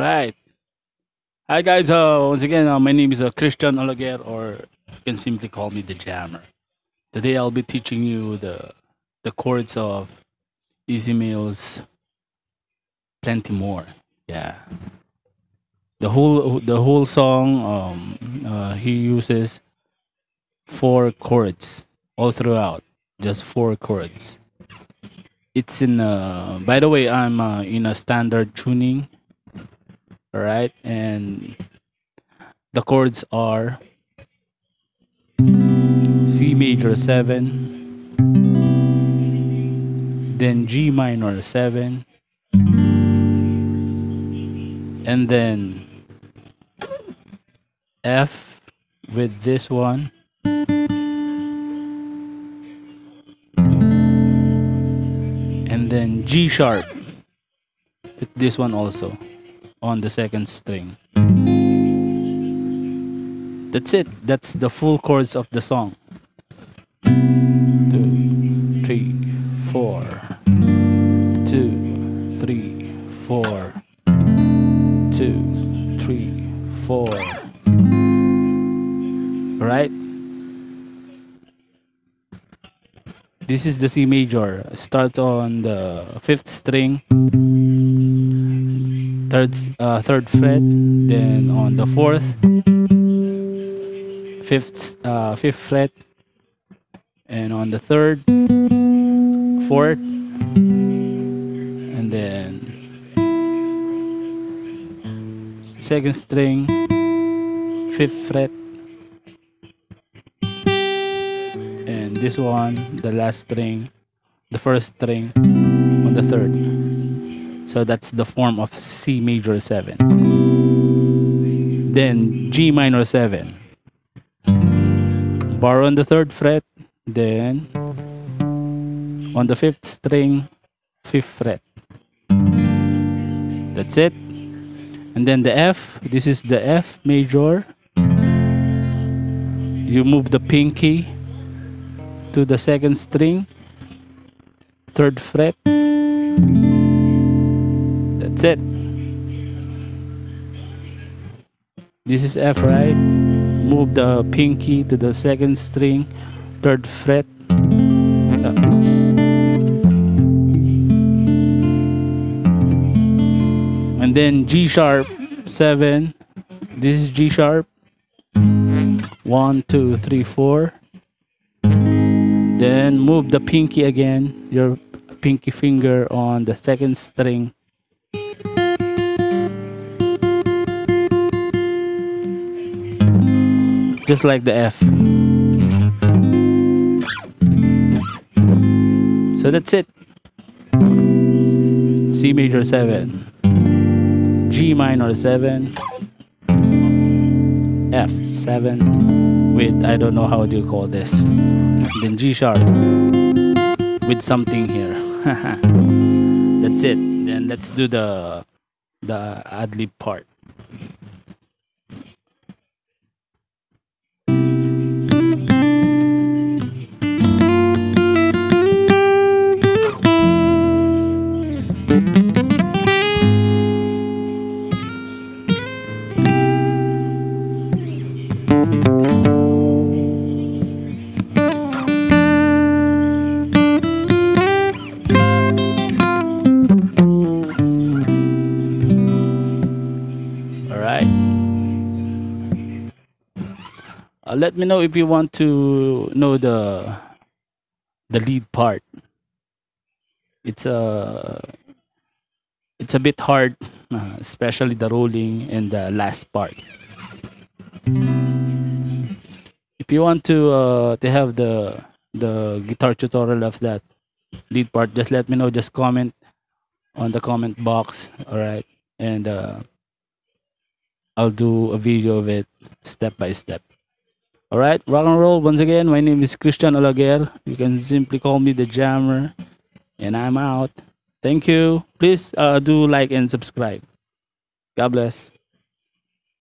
right. Hi guys. Uh, once again, uh, my name is uh, Christian Olaguer, or you can simply call me the Jammer. Today I'll be teaching you the the chords of Ez Mil's, plenty more. Yeah. The whole the whole song, um, uh, he uses four chords all throughout. Just four chords. It's in. Uh, by the way, I'm uh, in a standard tuning. All right, and the chords are C major 7, then G minor 7, and then F with this one, and then G sharp with this one also on the second string. That's it. That's the full chords of the song. Two, three, four. Two, three, four. Two, three, four. Right? This is the C major. Start on the fifth string, third uh, third fret, then on the fourth, fifth uh, fifth fret, and on the third, fourth, and then second string, fifth fret, and this one, the last string, the first string on the third. So that's the form of C major 7. Then G minor 7. Bar on the third fret, then on the fifth string, fifth fret. That's it. And then the F, this is the F major. You move the pinky to the second string, third fret. That's it. This is F, right? Move the pinky to the second string, third fret. And then G sharp 7. This is G sharp. One, two, three, four. Then move the pinky again, your pinky finger on the second string. Just like the F. So that's it. C major 7, G minor 7, F7 with I don't know how do you call this. Then G sharp with something here. That's it. Then let's do the the ad lib part. Uh, let me know if you want to know the the lead part. It's a it's a bit hard, uh, especially the rolling and the last part. If you want to uh, to have the the guitar tutorial of that lead part, just let me know. Just comment on the comment box. All right, and uh, I'll do a video of it step by step. All right, rock and roll. Once again, my name is Christian Olaguer. You can simply call me the Jammer, and I'm out. Thank you. Please uh, do like and subscribe. God bless.